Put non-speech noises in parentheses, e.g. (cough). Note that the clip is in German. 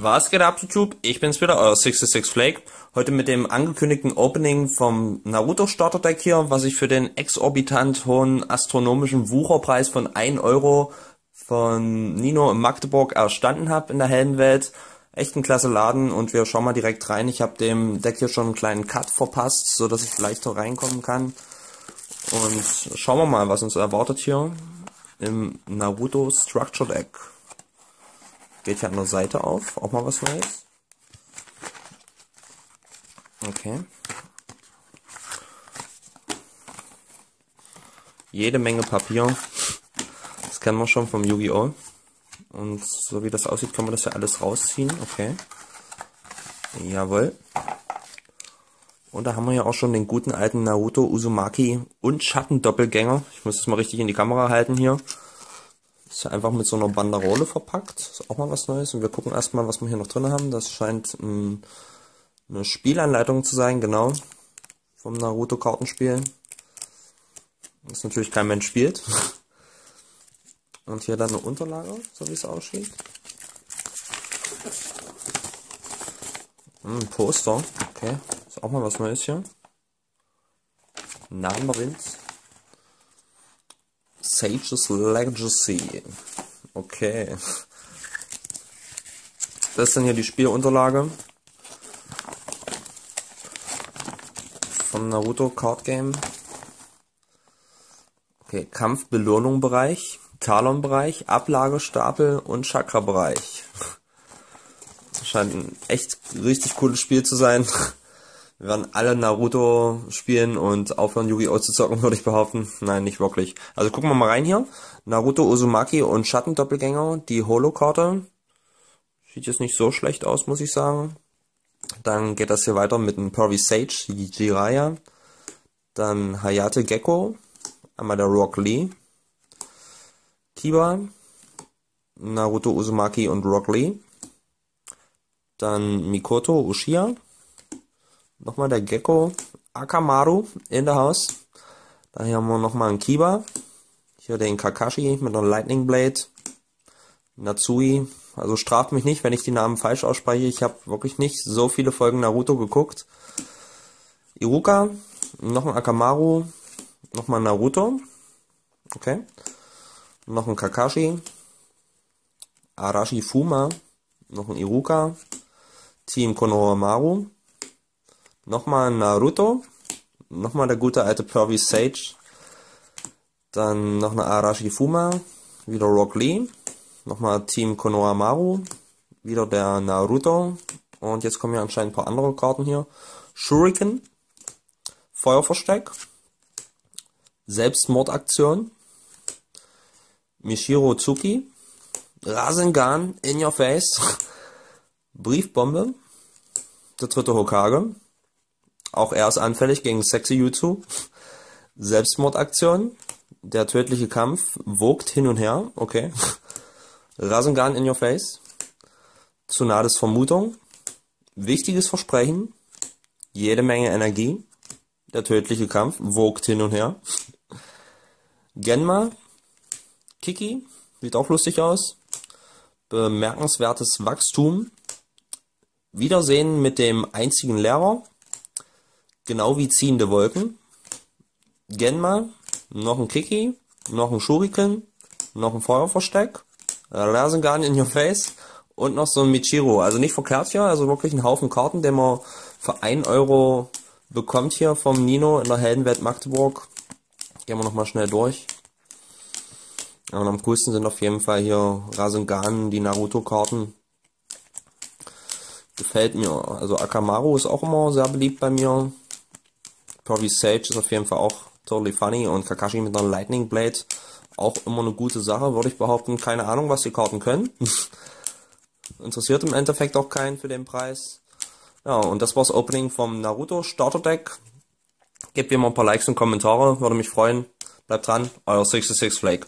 Was geht ab, YouTube? Ich bin's wieder, euer 66 Flake. Heute mit dem angekündigten Opening vom Naruto Starter Deck hier, was ich für den exorbitant hohen astronomischen Wucherpreis von 1 Euro von Nino in Magdeburg erstanden habe in der hellen Welt. Echt ein klasse Laden und wir schauen mal direkt rein. Ich habe dem Deck hier schon einen kleinen Cut verpasst, so dass ich leichter reinkommen kann. Und schauen wir mal, was uns erwartet hier im Naruto Structure Deck. Geht hier an der Seite auf, auch mal was Neues. Okay. Jede Menge Papier. Das kennen wir schon vom Yu-Gi-Oh! Und so wie das aussieht, kann man das ja alles rausziehen. Okay. Jawohl. Und da haben wir ja auch schon den guten alten Naruto Uzumaki und Schattendoppelgänger. Ich muss das mal richtig in die Kamera halten hier. Ist ja einfach mit so einer Banderole verpackt. Ist auch mal was Neues. Und wir gucken erstmal, was wir hier noch drin haben. Das scheint ein, eine Spielanleitung zu sein, genau. Vom Naruto-Kartenspiel. Das natürlich kein Mensch spielt. Und hier dann eine Unterlage, so wie es aussieht. Ein hm, Poster, okay. Ist auch mal was Neues hier. Namenprinz. Sage's Legacy. Okay. Das ist dann hier die Spielunterlage. Vom Naruto Card Game. Okay, Kampfbelohnung-Bereich, Talon-Bereich, Ablagestapel und Chakra-Bereich. (laughs) Scheint ein echt richtig cooles Spiel zu sein. (laughs) Wir werden alle Naruto spielen und aufhören Yu-Gi-Oh! zu zocken, (laughs) würde ich behaupten. Nein, nicht wirklich. Also gucken wir mal rein hier. Naruto Uzumaki und Schattendoppelgänger, die Holo-Karte. Sieht jetzt nicht so schlecht aus, muss ich sagen. Dann geht das hier weiter mit einem Pervy Sage, Jiraiya. Dann Hayate Gecko. Einmal der Rock Lee. Kiba. Naruto Uzumaki und Rock Lee. Dann Mikoto Ushia. Nochmal der Gecko Akamaru in der Haus. Da hier haben wir nochmal einen Kiba. Hier den Kakashi mit einer Lightning Blade. Natsui. Also straft mich nicht, wenn ich die Namen falsch ausspreche. Ich habe wirklich nicht so viele Folgen Naruto geguckt. Iruka. Noch ein Akamaru. Nochmal Naruto. Okay. Noch ein Kakashi. Arashi Fuma. Noch ein Iruka. Team Konohamaru. Nochmal Naruto. Nochmal der gute alte Pervy Sage. Dann noch eine Arashi Fuma. Wieder Rock Lee. Nochmal Team Konohamaru. Wieder der Naruto. Und jetzt kommen ja anscheinend ein paar andere Karten hier. Shuriken. Feuerversteck. Selbstmordaktion. Mishiro Tsuki. Rasengan in your face. (laughs) Briefbombe. Der dritte Hokage. Auch er ist anfällig gegen sexy Jutsu. Selbstmordaktion. Der tödliche Kampf wogt hin und her. Okay. (laughs) Rasengan in your face. Tsunades Vermutung. Wichtiges Versprechen. Jede Menge Energie. Der tödliche Kampf wogt hin und her. Genma. Kiki. Sieht auch lustig aus. Bemerkenswertes Wachstum. Wiedersehen mit dem einzigen Lehrer genau wie ziehende Wolken. Genma, noch ein Kiki, noch ein Shuriken, noch ein Feuerversteck, Rasengan in your face und noch so ein Michiro. Also nicht verkehrt hier, also wirklich ein Haufen Karten, den man für 1 Euro bekommt hier vom Nino in der Heldenwelt Magdeburg. Gehen wir nochmal schnell durch. und am coolsten sind auf jeden Fall hier Rasengan, die Naruto-Karten. Gefällt mir. Also Akamaru ist auch immer sehr beliebt bei mir. Corby Sage ist auf jeden Fall auch totally funny und Kakashi mit einer Lightning Blade auch immer eine gute Sache, würde ich behaupten. Keine Ahnung, was die Karten können. (laughs) Interessiert im Endeffekt auch keinen für den Preis. Ja, und das war's Opening vom Naruto Starter Deck. Gebt mir mal ein paar Likes und Kommentare, würde mich freuen. Bleibt dran, euer 66 Flake.